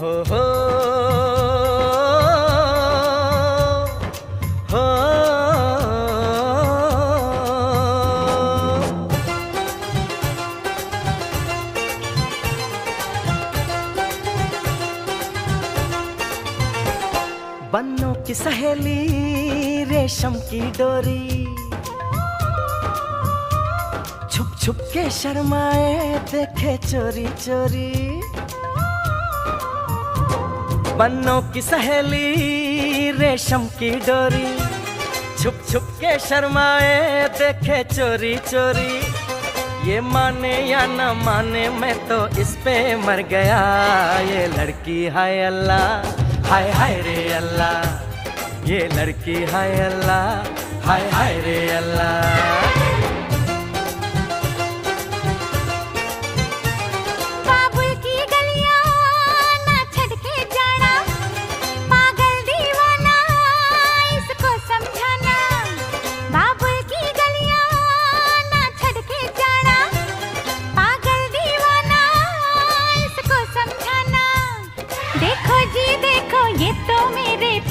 हो हो बन्नों की सहेली, रेशम की डोरी। छुप छुप के शर्माए, देखे चोरी चोरी। बन्नों की सहेली, रेशम की डोरी। छुप छुप के शर्माए, देखे चोरी चोरी। ये माने या न माने, मैं तो इस पे मर गया। ये लड़की, हाय अल्लाह, हाय हाय रे अल्लाह। ये लड़की, हाय अल्लाह, हाय हाय रे अल्लाह।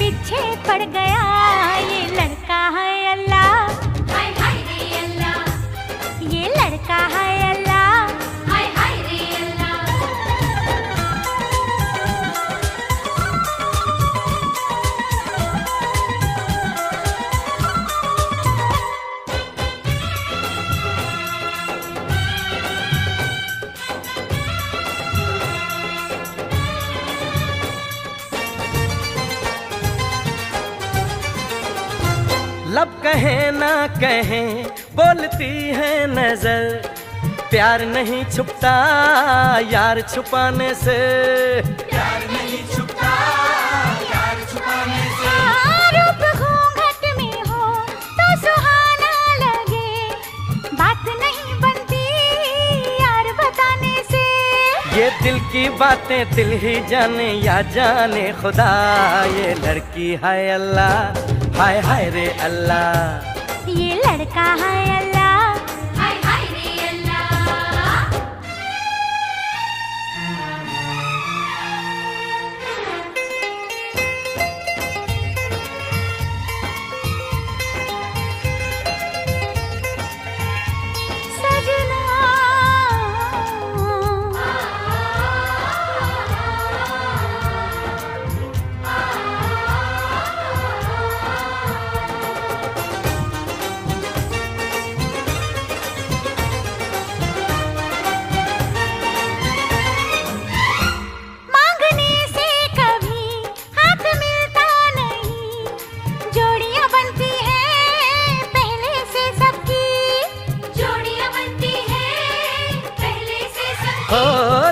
पीछे पड़ गया लब कहे ना कहे बोलती है नज़र। प्यार नहीं छुपता यार छुपाने से। प्यार नहीं छुपता यार छुपाने से। रूप घूंघट में हो तो सुहाना लगे। बात नहीं बनती यार बताने से। ये दिल की बातें दिल ही जाने या जाने खुदा ये लड़की हाय अल्लाह। हाय हाय रे अल्लाह। ये लड़का है अल्लाह।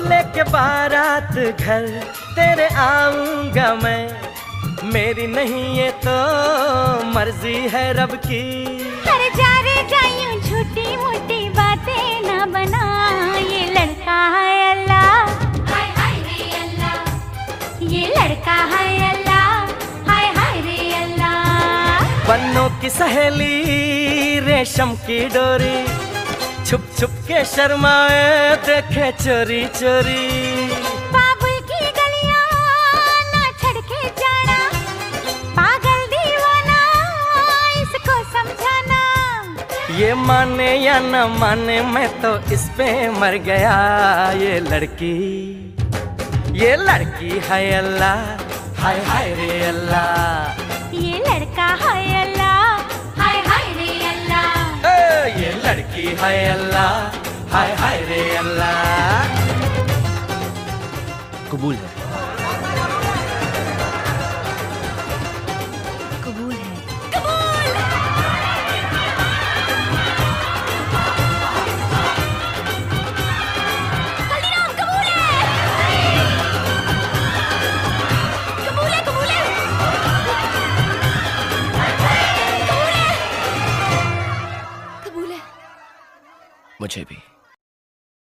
लेके बारात घर तेरे आऊँगा मैं। मेरी नहीं ये तो मर्ज़ी है रब की। हर जा रे जायूं झूठी मूठी बातें ना बना ये लड़का है अल्लाह। हाय हाय रे अल्लाह। ये लड़का है अल्लाह। हाय हाय रे अल्लाह। बन्नों की सहेली रेशम की डोरी। छुप शर्माए देखे चोरी चोरी। की गलियाँ ना छड़ के जाना पागल दीवाना इसको समझाना। ये माने या न माने मैं तो इस पे मर गया। ये लड़की ये लड़की है अल्लाह हाय हाय रे अल्लाह। ये लड़का है लड़की है अल्लाह हाय हाय रे अल्लाह। कबूल है। मुझे भी।